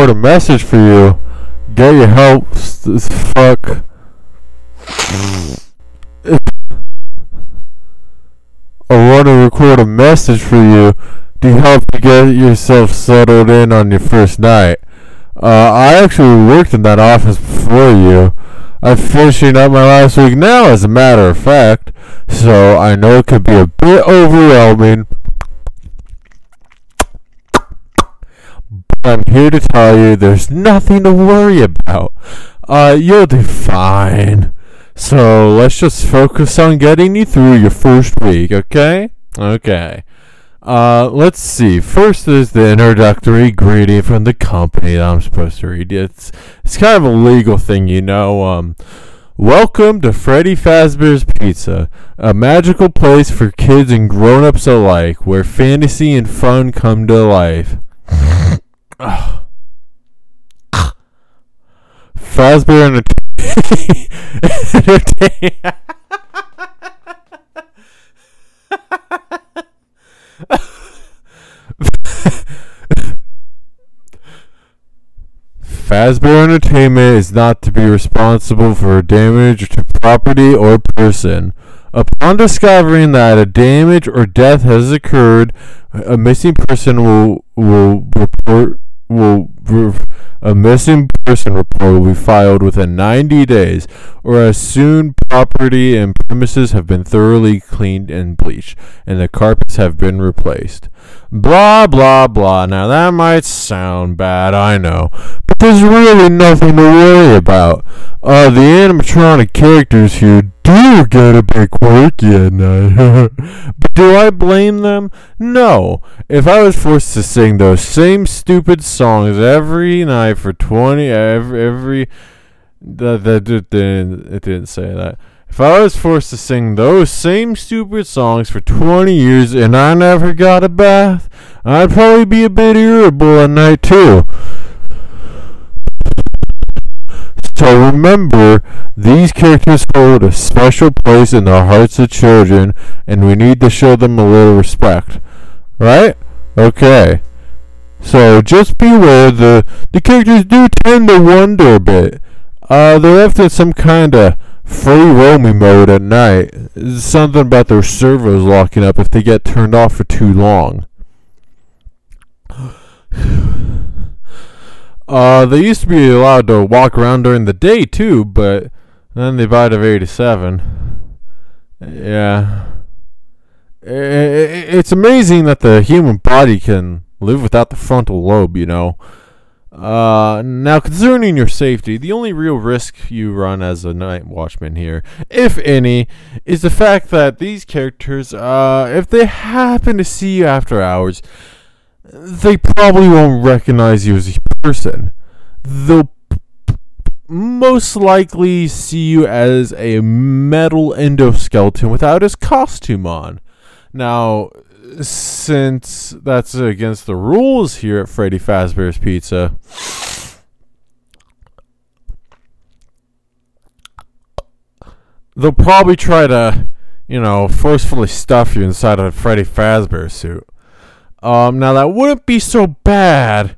record a message for you. Get your help. s- s- Fuck. I want to record a message for you to help you get yourself settled in on your first night. Uh, I actually worked in that office before you. I'm finishing up my last week now, as a matter of fact, so I know it could be a bit overwhelming. I'm here to tell you there's nothing to worry about. Uh, you'll do fine. So let's just focus on getting you through your first week, okay? Okay. Uh, let's see. First is the introductory greeting from the company that I'm supposed to read. It's it's kind of a legal thing, you know. Um, welcome to Freddy Fazbear's Pizza, a magical place for kids and grown-ups alike, where fantasy and fun come to life. Fazbear Entertainment. Fazbear Entertainment is not to be responsible for damage to property or person. Upon discovering that a damage or death has occurred, a missing person will will report will a missing person report will be filed within 90 days, or as soon property and premises have been thoroughly cleaned and bleached, and the carpets have been replaced. Blah blah blah. Now that might sound bad, I know, but there's really nothing to worry about. Uh, the animatronic characters here do get a bit quirky at night. but do I blame them? No. If I was forced to sing those same stupid songs every night for 20, every, every, that, that, that didn't, it didn't say that. If I was forced to sing those same stupid songs for 20 years and I never got a bath, I'd probably be a bit irritable at night too. So remember, these characters hold a special place in the hearts of children, and we need to show them a little respect. Right? Okay. So just beware, the, the characters do tend to wonder a bit. Uh, they're left in some kind of free roaming mode at night. Something about their servos locking up if they get turned off for too long. Uh, they used to be allowed to walk around during the day too, but then they died of 87. Yeah. It's amazing that the human body can live without the frontal lobe, you know. Uh, now concerning your safety, the only real risk you run as a night watchman here, if any, is the fact that these characters, uh, if they happen to see you after hours, they probably won't recognize you as a person. They'll most likely see you as a metal endoskeleton without his costume on. Now, since that's against the rules here at Freddy Fazbear's Pizza, they'll probably try to, you know, forcefully stuff you inside a Freddy Fazbear suit. Um, now that wouldn't be so bad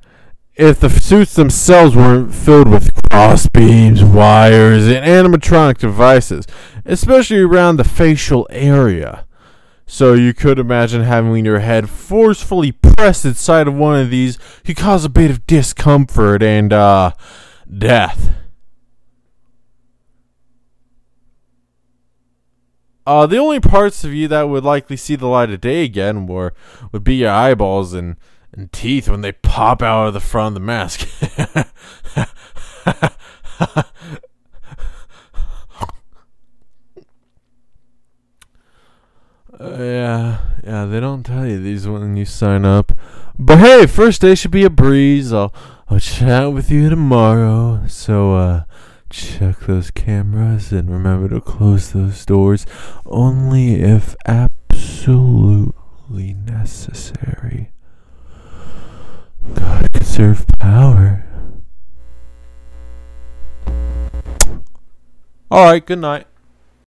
if the suits themselves weren't filled with crossbeams, wires, and animatronic devices, especially around the facial area. So you could imagine having your head forcefully pressed inside of one of these could cause a bit of discomfort and uh death. Uh, the only parts of you that would likely see the light of day again were would be your eyeballs and, and teeth when they pop out of the front of the mask. Uh, yeah, yeah, they don't tell you these when you sign up. But hey, first day should be a breeze. I'll I'll chat with you tomorrow. So uh check those cameras and remember to close those doors only if absolutely necessary. Conserve power. All right, good night.